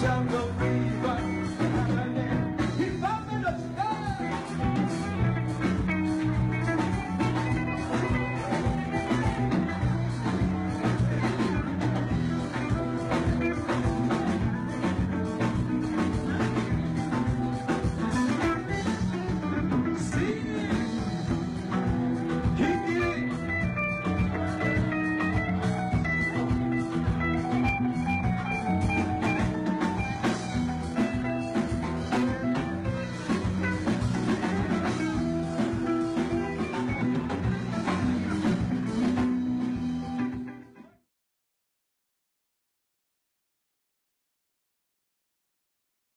jungle breeze.